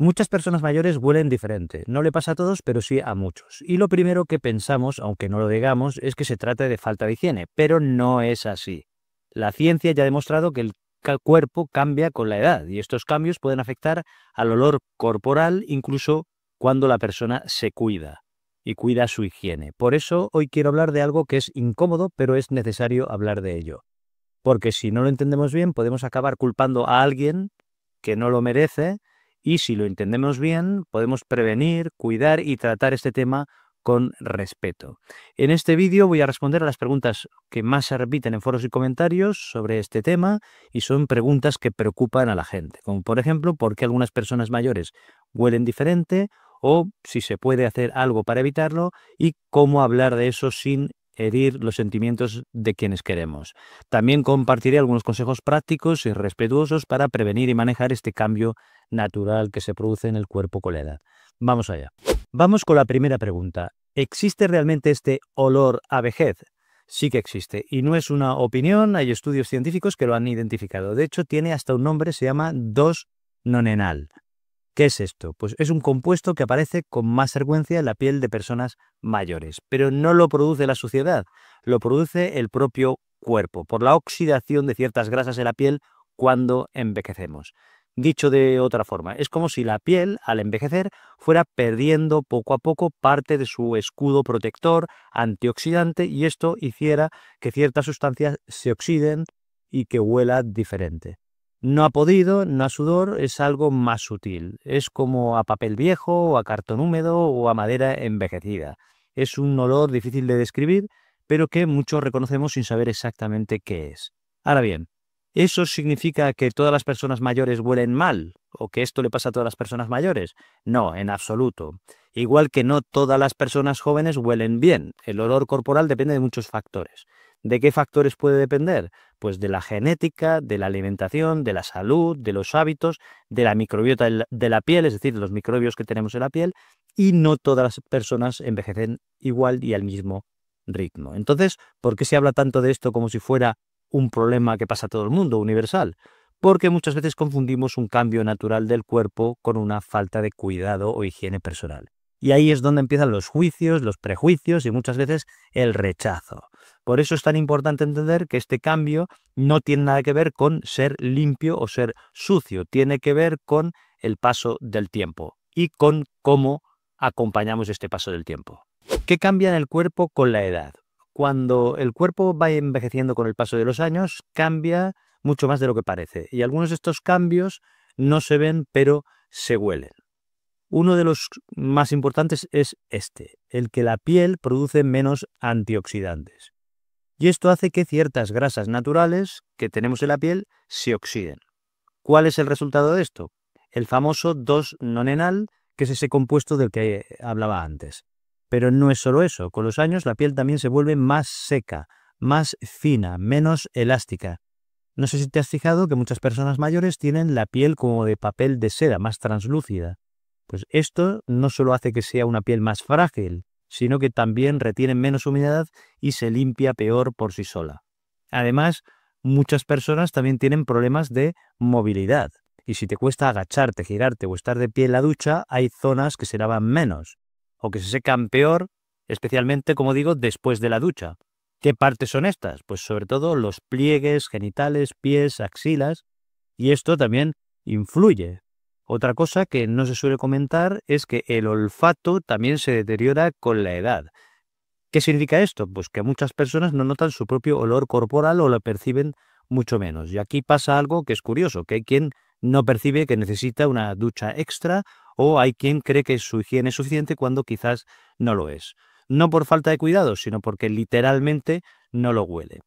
Muchas personas mayores huelen diferente. No le pasa a todos, pero sí a muchos. Y lo primero que pensamos, aunque no lo digamos, es que se trata de falta de higiene, pero no es así. La ciencia ya ha demostrado que el cuerpo cambia con la edad y estos cambios pueden afectar al olor corporal incluso cuando la persona se cuida y cuida su higiene. Por eso hoy quiero hablar de algo que es incómodo, pero es necesario hablar de ello. Porque si no lo entendemos bien, podemos acabar culpando a alguien que no lo merece y si lo entendemos bien, podemos prevenir, cuidar y tratar este tema con respeto. En este vídeo voy a responder a las preguntas que más se repiten en foros y comentarios sobre este tema y son preguntas que preocupan a la gente, como por ejemplo por qué algunas personas mayores huelen diferente o si se puede hacer algo para evitarlo y cómo hablar de eso sin herir los sentimientos de quienes queremos. También compartiré algunos consejos prácticos y respetuosos para prevenir y manejar este cambio natural que se produce en el cuerpo con la edad. Vamos allá. Vamos con la primera pregunta. ¿Existe realmente este olor a vejez? Sí que existe. Y no es una opinión, hay estudios científicos que lo han identificado. De hecho, tiene hasta un nombre, se llama 2-nonenal. ¿Qué es esto? Pues es un compuesto que aparece con más frecuencia en la piel de personas mayores, pero no lo produce la suciedad, lo produce el propio cuerpo, por la oxidación de ciertas grasas en la piel cuando envejecemos. Dicho de otra forma, es como si la piel, al envejecer, fuera perdiendo poco a poco parte de su escudo protector antioxidante y esto hiciera que ciertas sustancias se oxiden y que huela diferente. No a podido, no a sudor, es algo más sutil. Es como a papel viejo, o a cartón húmedo o a madera envejecida. Es un olor difícil de describir, pero que muchos reconocemos sin saber exactamente qué es. Ahora bien, ¿eso significa que todas las personas mayores huelen mal? ¿O que esto le pasa a todas las personas mayores? No, en absoluto. Igual que no todas las personas jóvenes huelen bien. El olor corporal depende de muchos factores. ¿De qué factores puede depender? Pues de la genética, de la alimentación, de la salud, de los hábitos, de la microbiota de la piel, es decir, de los microbios que tenemos en la piel, y no todas las personas envejecen igual y al mismo ritmo. Entonces, ¿por qué se habla tanto de esto como si fuera un problema que pasa a todo el mundo, universal? Porque muchas veces confundimos un cambio natural del cuerpo con una falta de cuidado o higiene personal. Y ahí es donde empiezan los juicios, los prejuicios y muchas veces el rechazo. Por eso es tan importante entender que este cambio no tiene nada que ver con ser limpio o ser sucio, tiene que ver con el paso del tiempo y con cómo acompañamos este paso del tiempo. ¿Qué cambia en el cuerpo con la edad? Cuando el cuerpo va envejeciendo con el paso de los años, cambia mucho más de lo que parece. Y algunos de estos cambios no se ven, pero se huelen. Uno de los más importantes es este, el que la piel produce menos antioxidantes. Y esto hace que ciertas grasas naturales que tenemos en la piel se oxiden. ¿Cuál es el resultado de esto? El famoso 2-nonenal, que es ese compuesto del que hablaba antes. Pero no es solo eso, con los años la piel también se vuelve más seca, más fina, menos elástica. No sé si te has fijado que muchas personas mayores tienen la piel como de papel de seda, más translúcida. Pues esto no solo hace que sea una piel más frágil, sino que también retiene menos humedad y se limpia peor por sí sola. Además, muchas personas también tienen problemas de movilidad. Y si te cuesta agacharte, girarte o estar de pie en la ducha, hay zonas que se lavan menos o que se secan peor, especialmente, como digo, después de la ducha. ¿Qué partes son estas? Pues sobre todo los pliegues genitales, pies, axilas, y esto también influye, otra cosa que no se suele comentar es que el olfato también se deteriora con la edad. ¿Qué significa esto? Pues que muchas personas no notan su propio olor corporal o lo perciben mucho menos. Y aquí pasa algo que es curioso, que hay quien no percibe que necesita una ducha extra o hay quien cree que su higiene es suficiente cuando quizás no lo es. No por falta de cuidado, sino porque literalmente no lo huele.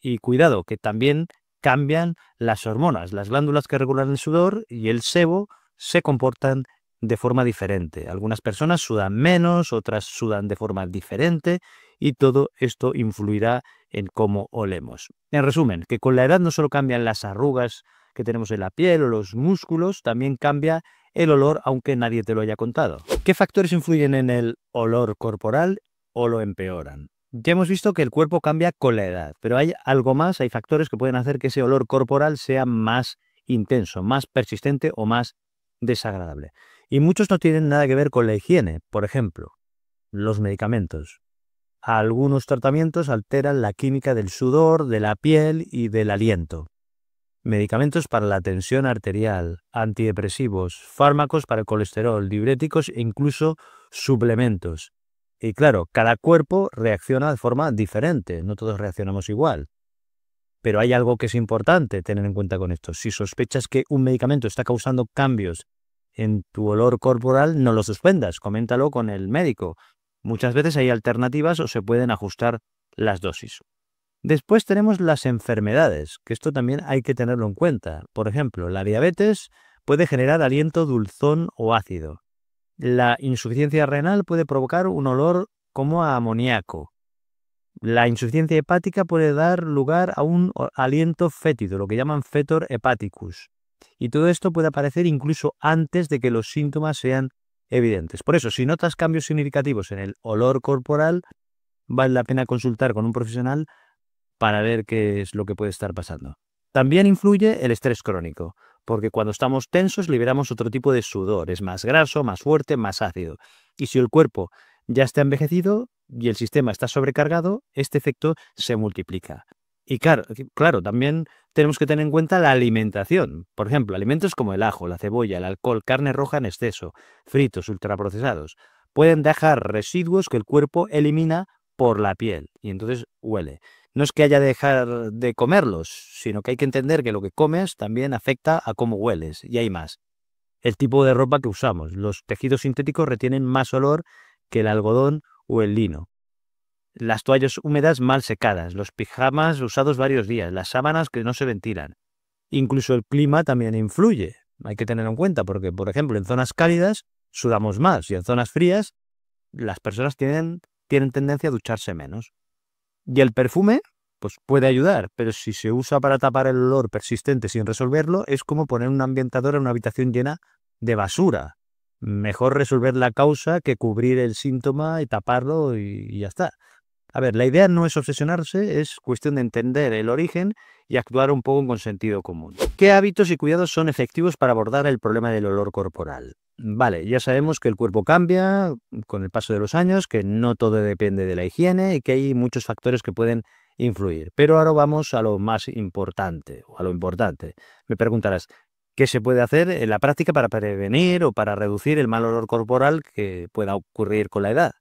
Y cuidado, que también cambian las hormonas, las glándulas que regulan el sudor y el sebo se comportan de forma diferente. Algunas personas sudan menos, otras sudan de forma diferente y todo esto influirá en cómo olemos. En resumen, que con la edad no solo cambian las arrugas que tenemos en la piel o los músculos, también cambia el olor aunque nadie te lo haya contado. ¿Qué factores influyen en el olor corporal o lo empeoran? Ya hemos visto que el cuerpo cambia con la edad, pero hay algo más, hay factores que pueden hacer que ese olor corporal sea más intenso, más persistente o más desagradable. Y muchos no tienen nada que ver con la higiene. Por ejemplo, los medicamentos. Algunos tratamientos alteran la química del sudor, de la piel y del aliento. Medicamentos para la tensión arterial, antidepresivos, fármacos para el colesterol, diuréticos e incluso suplementos. Y claro, cada cuerpo reacciona de forma diferente, no todos reaccionamos igual. Pero hay algo que es importante tener en cuenta con esto. Si sospechas que un medicamento está causando cambios en tu olor corporal, no lo suspendas, coméntalo con el médico. Muchas veces hay alternativas o se pueden ajustar las dosis. Después tenemos las enfermedades, que esto también hay que tenerlo en cuenta. Por ejemplo, la diabetes puede generar aliento dulzón o ácido. La insuficiencia renal puede provocar un olor como a amoníaco. La insuficiencia hepática puede dar lugar a un aliento fétido, lo que llaman fetor hepaticus. Y todo esto puede aparecer incluso antes de que los síntomas sean evidentes. Por eso, si notas cambios significativos en el olor corporal, vale la pena consultar con un profesional para ver qué es lo que puede estar pasando. También influye el estrés crónico porque cuando estamos tensos liberamos otro tipo de sudor, es más graso, más fuerte, más ácido. Y si el cuerpo ya está envejecido y el sistema está sobrecargado, este efecto se multiplica. Y claro, claro, también tenemos que tener en cuenta la alimentación. Por ejemplo, alimentos como el ajo, la cebolla, el alcohol, carne roja en exceso, fritos, ultraprocesados, pueden dejar residuos que el cuerpo elimina por la piel y entonces huele no es que haya de dejar de comerlos, sino que hay que entender que lo que comes también afecta a cómo hueles, y hay más. El tipo de ropa que usamos. Los tejidos sintéticos retienen más olor que el algodón o el lino. Las toallas húmedas mal secadas, los pijamas usados varios días, las sábanas que no se ventilan. Incluso el clima también influye. Hay que tenerlo en cuenta porque, por ejemplo, en zonas cálidas sudamos más y en zonas frías las personas tienen, tienen tendencia a ducharse menos. Y el perfume, pues puede ayudar, pero si se usa para tapar el olor persistente sin resolverlo, es como poner un ambientador en una habitación llena de basura. Mejor resolver la causa que cubrir el síntoma y taparlo y, ya está. A ver, la idea no es obsesionarse, es cuestión de entender el origen y actuar un poco con sentido común. ¿Qué hábitos y cuidados son efectivos para abordar el problema del olor corporal? Vale, ya sabemos que el cuerpo cambia con el paso de los años, que no todo depende de la higiene y que hay muchos factores que pueden influir. Pero ahora vamos a lo más importante, o a lo importante. Me preguntarás, ¿qué se puede hacer en la práctica para prevenir o para reducir el mal olor corporal que pueda ocurrir con la edad?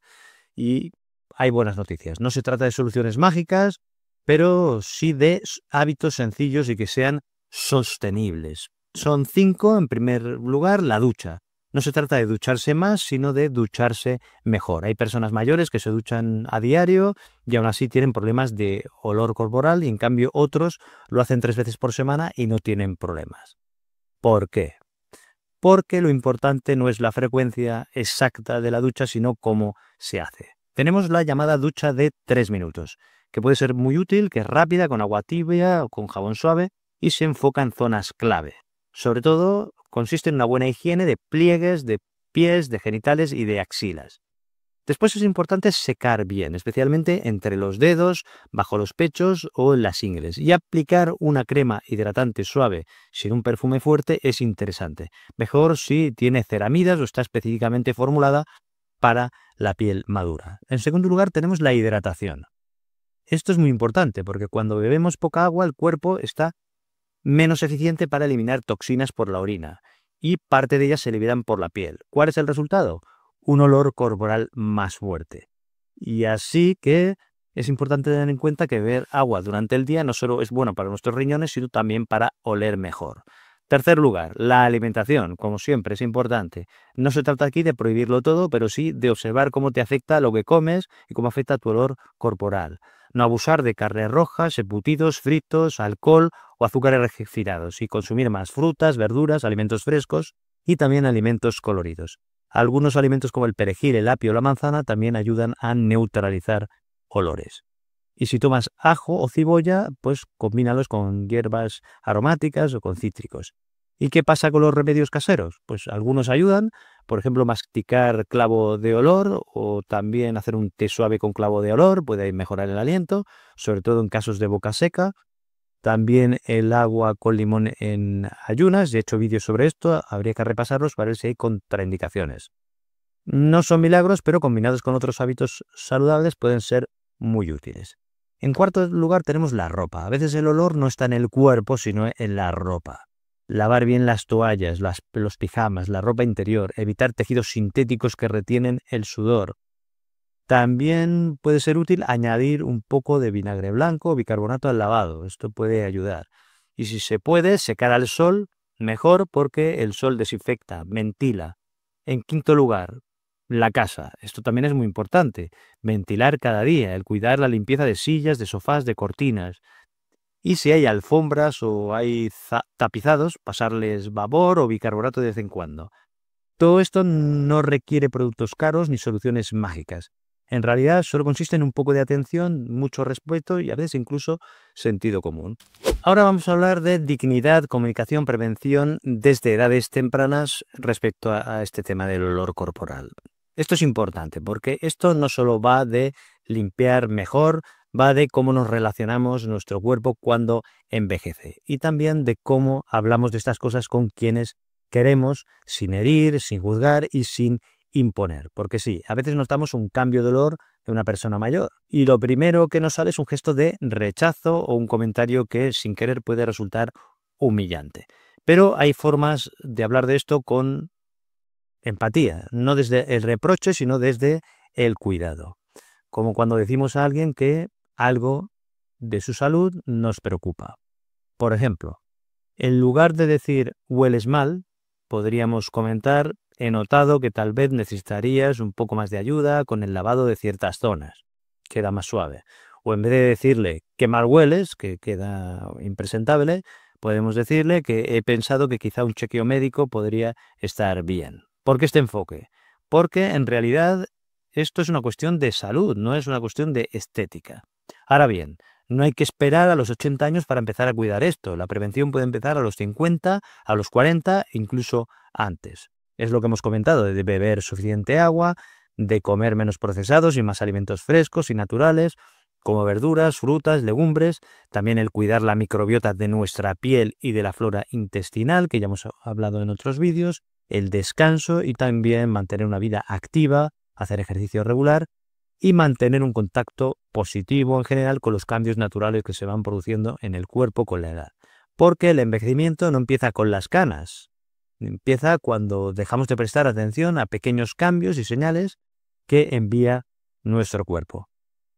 Y hay buenas noticias. No se trata de soluciones mágicas, pero sí de hábitos sencillos y que sean sostenibles. Son cinco. En primer lugar, la ducha. No se trata de ducharse más, sino de ducharse mejor. Hay personas mayores que se duchan a diario y aún así tienen problemas de olor corporal y en cambio otros lo hacen tres veces por semana y no tienen problemas. ¿Por qué? Porque lo importante no es la frecuencia exacta de la ducha, sino cómo se hace. Tenemos la llamada ducha de tres minutos, que puede ser muy útil, que es rápida, con agua tibia o con jabón suave y se enfoca en zonas clave. Sobre todo consiste en una buena higiene de pliegues, de pies, de genitales y de axilas. Después es importante secar bien, especialmente entre los dedos, bajo los pechos o en las ingles. Y aplicar una crema hidratante suave sin un perfume fuerte es interesante. Mejor si tiene ceramidas o está específicamente formulada para la piel madura. En segundo lugar tenemos la hidratación. Esto es muy importante porque cuando bebemos poca agua el cuerpo está menos eficiente para eliminar toxinas por la orina y parte de ellas se liberan por la piel. ¿Cuál es el resultado? Un olor corporal más fuerte. Y así que es importante tener en cuenta que beber agua durante el día no solo es bueno para nuestros riñones, sino también para oler mejor. Tercer lugar, la alimentación, como siempre, es importante. No se trata aquí de prohibirlo todo, pero sí de observar cómo te afecta lo que comes y cómo afecta tu olor corporal no abusar de carnes rojas, embutidos, fritos, alcohol o azúcares refrigerados y consumir más frutas, verduras, alimentos frescos y también alimentos coloridos. Algunos alimentos como el perejil, el apio o la manzana también ayudan a neutralizar olores. Y si tomas ajo o cebolla, pues combínalos con hierbas aromáticas o con cítricos. ¿Y qué pasa con los remedios caseros? Pues algunos ayudan, por ejemplo, masticar clavo de olor o también hacer un té suave con clavo de olor puede mejorar el aliento, sobre todo en casos de boca seca. También el agua con limón en ayunas, he hecho vídeos sobre esto, habría que repasarlos para ver si hay contraindicaciones. No son milagros, pero combinados con otros hábitos saludables pueden ser muy útiles. En cuarto lugar tenemos la ropa. A veces el olor no está en el cuerpo, sino en la ropa. Lavar bien las toallas, los pijamas, la ropa interior, evitar tejidos sintéticos que retienen el sudor, también puede ser útil añadir un poco de vinagre blanco o bicarbonato al lavado. Esto puede ayudar. Y si se puede, secar al sol, mejor porque el sol desinfecta, ventila. En quinto lugar, la casa. Esto también es muy importante. Ventilar cada día, el cuidar la limpieza de sillas, de sofás, de cortinas. Y si hay alfombras o hay tapizados, pasarles vapor o bicarbonato de vez en cuando. Todo esto no requiere productos caros ni soluciones mágicas. En realidad solo consiste en un poco de atención, mucho respeto y a veces incluso sentido común. Ahora vamos a hablar de dignidad, comunicación, prevención desde edades tempranas respecto a, este tema del olor corporal. Esto es importante porque esto no solo va de limpiar mejor, va de cómo nos relacionamos nuestro cuerpo cuando envejece y también de cómo hablamos de estas cosas con quienes queremos sin herir, sin juzgar y sin imponer. Porque sí, a veces notamos un cambio de olor de una persona mayor y lo primero que nos sale es un gesto de rechazo o un comentario que sin querer puede resultar humillante. Pero hay formas de hablar de esto con empatía, no desde el reproche, sino desde el cuidado. Como cuando decimos a alguien que algo de su salud nos preocupa. Por ejemplo, en lugar de decir hueles mal, podríamos comentar he notado que tal vez necesitarías un poco más de ayuda con el lavado de ciertas zonas. Queda más suave. O en vez de decirle que mal hueles, que queda impresentable, podemos decirle que he pensado que quizá un chequeo médico podría estar bien. ¿Por qué este enfoque? Porque en realidad esto es una cuestión de salud, no es una cuestión de estética. Ahora bien, no hay que esperar a los 80 años para empezar a cuidar esto. La prevención puede empezar a los 50, a los 40, incluso antes. Es lo que hemos comentado, de beber suficiente agua, de comer menos procesados y más alimentos frescos y naturales, como verduras, frutas, legumbres, también el cuidar la microbiota de nuestra piel y de la flora intestinal, que ya hemos hablado en otros vídeos, el descanso y también mantener una vida activa, hacer ejercicio regular y mantener un contacto positivo en general con los cambios naturales que se van produciendo en el cuerpo con la edad. Porque el envejecimiento no empieza con las canas, Empieza cuando dejamos de prestar atención a pequeños cambios y señales que envía nuestro cuerpo.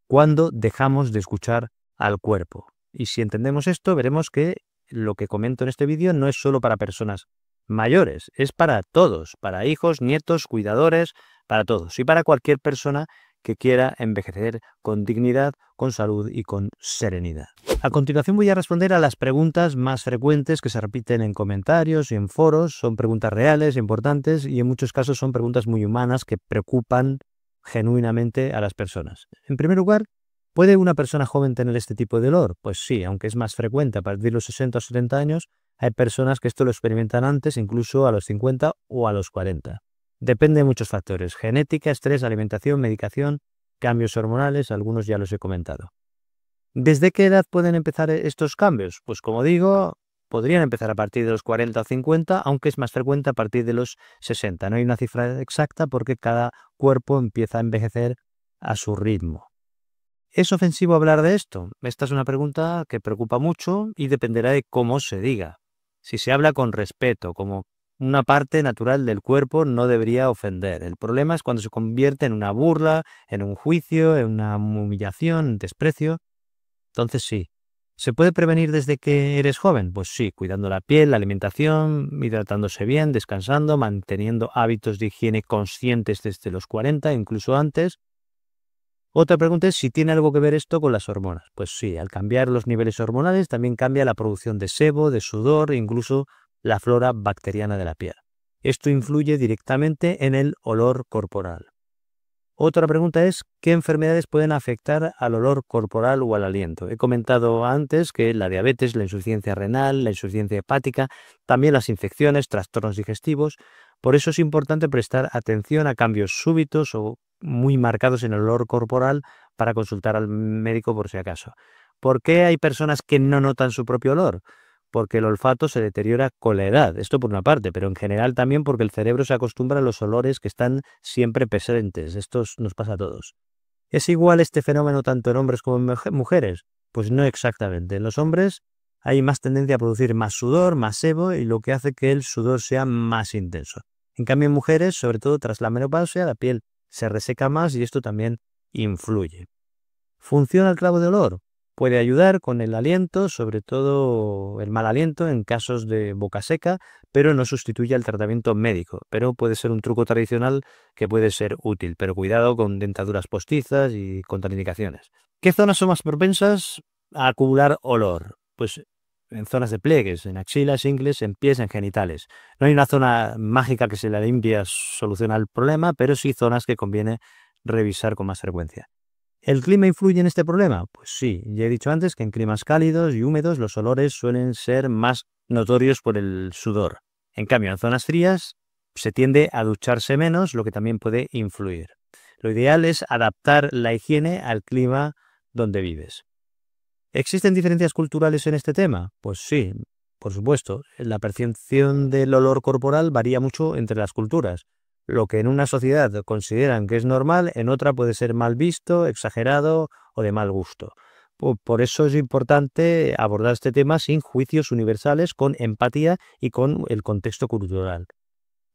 Cuando dejamos de escuchar al cuerpo. Y si entendemos esto, veremos que lo que comento en este vídeo no es solo para personas mayores, es para todos, para hijos, nietos, cuidadores, para todos y para cualquier persona que quiera envejecer con dignidad, con salud y con serenidad. A continuación voy a responder a las preguntas más frecuentes que se repiten en comentarios y en foros. Son preguntas reales, importantes y en muchos casos son preguntas muy humanas que preocupan genuinamente a las personas. En primer lugar, ¿puede una persona joven tener este tipo de dolor? Pues sí, aunque es más frecuente a partir de los 60 o 70 años, hay personas que esto lo experimentan antes, incluso a los 50 o a los 40. Depende de muchos factores, genética, estrés, alimentación, medicación, cambios hormonales, algunos ya los he comentado. ¿Desde qué edad pueden empezar estos cambios? Pues como digo, podrían empezar a partir de los 40 o 50, aunque es más frecuente a partir de los 60. No hay una cifra exacta porque cada cuerpo empieza a envejecer a su ritmo. ¿Es ofensivo hablar de esto? Esta es una pregunta que preocupa mucho y dependerá de cómo se diga. Si se habla con respeto, como una parte natural del cuerpo no debería ofender. El problema es cuando se convierte en una burla, en un juicio, en una humillación, en desprecio. Entonces sí. ¿Se puede prevenir desde que eres joven? Pues sí, cuidando la piel, la alimentación, hidratándose bien, descansando, manteniendo hábitos de higiene conscientes desde los 40, incluso antes. Otra pregunta es si tiene algo que ver esto con las hormonas. Pues sí, al cambiar los niveles hormonales también cambia la producción de sebo, de sudor incluso la flora bacteriana de la piel. Esto influye directamente en el olor corporal. Otra pregunta es, ¿qué enfermedades pueden afectar al olor corporal o al aliento? He comentado antes que la diabetes, la insuficiencia renal, la insuficiencia hepática, también las infecciones, trastornos digestivos. Por eso es importante prestar atención a cambios súbitos o muy marcados en el olor corporal para consultar al médico por si acaso. ¿Por qué hay personas que no notan su propio olor? Porque el olfato se deteriora con la edad, esto por una parte, pero en general también porque el cerebro se acostumbra a los olores que están siempre presentes. Esto nos pasa a todos. ¿Es igual este fenómeno tanto en hombres como en mujeres? Pues no exactamente. En los hombres hay más tendencia a producir más sudor, más sebo, y lo que hace que el sudor sea más intenso. En cambio, en mujeres, sobre todo tras la menopausia, la piel se reseca más y esto también influye. ¿Funciona el clavo de olor? Puede ayudar con el aliento, sobre todo el mal aliento en casos de boca seca, pero no sustituye al tratamiento médico. Pero puede ser un truco tradicional que puede ser útil, pero cuidado con dentaduras postizas y contraindicaciones. ¿Qué zonas son más propensas a acumular olor? Pues en zonas de pliegues, en axilas, ingles, en pies, en genitales. No hay una zona mágica que se la limpia soluciona el problema, pero sí zonas que conviene revisar con más frecuencia. ¿El clima influye en este problema? Pues sí, ya he dicho antes que en climas cálidos y húmedos los olores suelen ser más notorios por el sudor. En cambio, en zonas frías se tiende a ducharse menos, lo que también puede influir. Lo ideal es adaptar la higiene al clima donde vives. ¿Existen diferencias culturales en este tema? Pues sí, por supuesto. La percepción del olor corporal varía mucho entre las culturas. Lo que en una sociedad consideran que es normal, en otra puede ser mal visto, exagerado o de mal gusto. Por eso es importante abordar este tema sin juicios universales, con empatía y con el contexto cultural.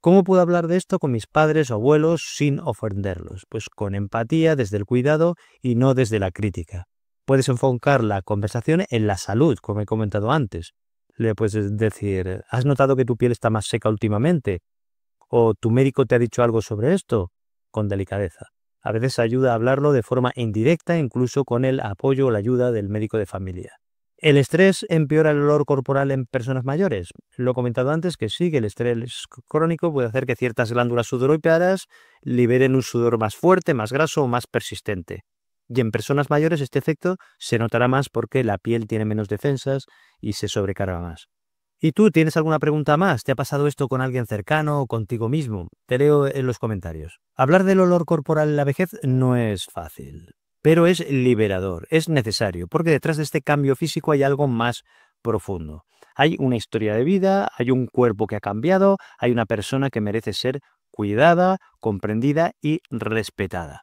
¿Cómo puedo hablar de esto con mis padres o abuelos sin ofenderlos? Pues con empatía, desde el cuidado y no desde la crítica. Puedes enfocar la conversación en la salud, como he comentado antes. Le puedes decir, ¿has notado que tu piel está más seca últimamente? ¿O tu médico te ha dicho algo sobre esto? Con delicadeza. A veces ayuda a hablarlo de forma indirecta, incluso con el apoyo o la ayuda del médico de familia. ¿El estrés empeora el olor corporal en personas mayores? Lo he comentado antes que sí, que el estrés crónico puede hacer que ciertas glándulas sudoríparas liberen un sudor más fuerte, más graso o más persistente. Y en personas mayores este efecto se notará más porque la piel tiene menos defensas y se sobrecarga más. ¿Y tú tienes alguna pregunta más? ¿Te ha pasado esto con alguien cercano o contigo mismo? Te leo en los comentarios. Hablar del olor corporal en la vejez no es fácil, pero es liberador, es necesario, porque detrás de este cambio físico hay algo más profundo. Hay una historia de vida, hay un cuerpo que ha cambiado, hay una persona que merece ser cuidada, comprendida y respetada.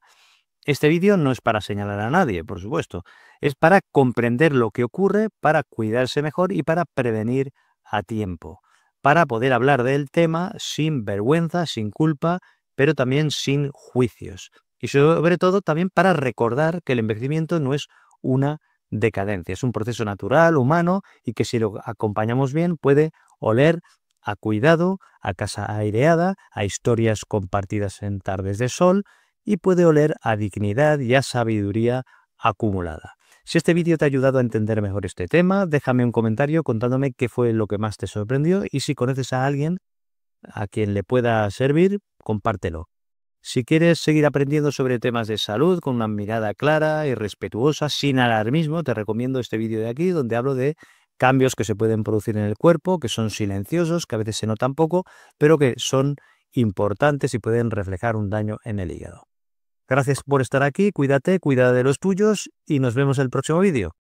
Este vídeo no es para señalar a nadie, por supuesto, es para comprender lo que ocurre, para cuidarse mejor y para prevenir a tiempo, para poder hablar del tema sin vergüenza, sin culpa, pero también sin juicios. Y sobre todo también para recordar que el envejecimiento no es una decadencia, es un proceso natural, humano, y que si lo acompañamos bien puede oler a cuidado, a casa aireada, a historias compartidas en tardes de sol, y puede oler a dignidad y a sabiduría acumulada. Si este vídeo te ha ayudado a entender mejor este tema, déjame un comentario contándome qué fue lo que más te sorprendió y si conoces a alguien a quien le pueda servir, compártelo. Si quieres seguir aprendiendo sobre temas de salud con una mirada clara y respetuosa, sin alarmismo, te recomiendo este vídeo de aquí donde hablo de cambios que se pueden producir en el cuerpo, que son silenciosos, que a veces se notan poco, pero que son importantes y pueden reflejar un daño en el hígado. Gracias por estar aquí, cuídate, cuida de los tuyos y nos vemos en el próximo vídeo.